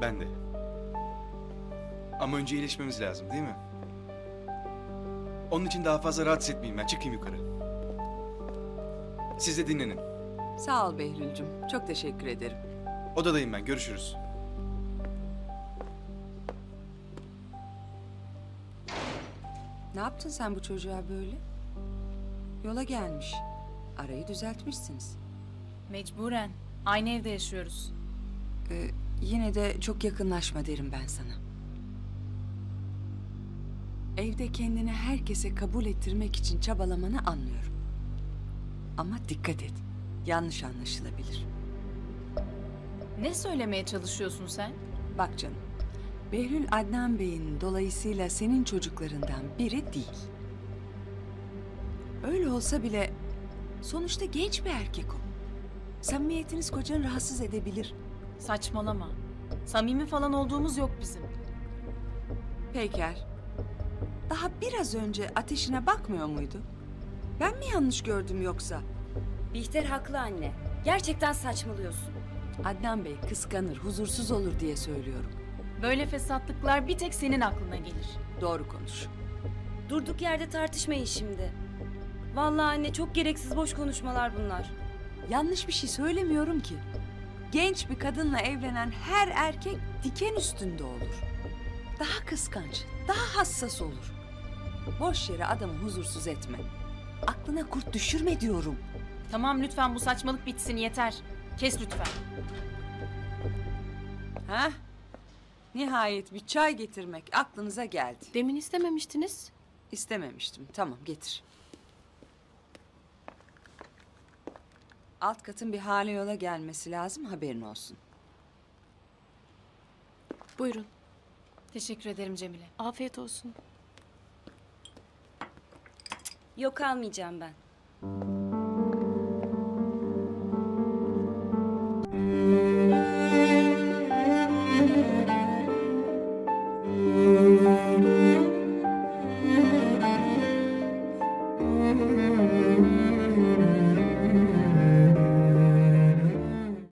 Ben de. Ama önce iyileşmemiz lazım değil mi? Onun için daha fazla rahatsız etmeyeyim ben. Çıkayım yukarı. Siz de dinlenin. Sağ ol Behlül'cüm. Çok teşekkür ederim. Odadayım ben. Görüşürüz. Ne yaptın sen bu çocuğa böyle? Yola gelmiş. Arayı düzeltmişsiniz. Mecburen. Aynı evde yaşıyoruz. Ee, yine de çok yakınlaşma derim ben sana. Evde kendini herkese kabul ettirmek için çabalamanı anlıyorum. Ama dikkat et. Yanlış anlaşılabilir. Ne söylemeye çalışıyorsun sen? Bak canım. Behlül Adnan Bey'in dolayısıyla senin çocuklarından biri değil. Öyle olsa bile sonuçta genç bir erkek o. Samimiyetiniz kocanı rahatsız edebilir. Saçmalama. Samimi falan olduğumuz yok bizim. Peyker. Daha biraz önce ateşine bakmıyor muydu? Ben mi yanlış gördüm yoksa? Bihter haklı anne. Gerçekten saçmalıyorsun. Adnan Bey kıskanır, huzursuz olur diye söylüyorum. Böyle fesatlıklar bir tek senin aklına gelir. Doğru konuş. Durduk yerde tartışmayın şimdi. Vallahi anne çok gereksiz boş konuşmalar bunlar. Yanlış bir şey söylemiyorum ki. Genç bir kadınla evlenen her erkek diken üstünde olur. Daha kıskanç, daha hassas olur. Boş yere adamı huzursuz etme. Aklına kurt düşürme diyorum. Tamam lütfen bu saçmalık bitsin yeter. Kes lütfen. Ha? Nihayet bir çay getirmek aklınıza geldi. Demin istememiştiniz. İstememiştim. Tamam getir. Alt katın bir hale yola gelmesi lazım haberin olsun. Buyurun. Teşekkür ederim Cemile. Afiyet olsun. Yok almayacağım ben.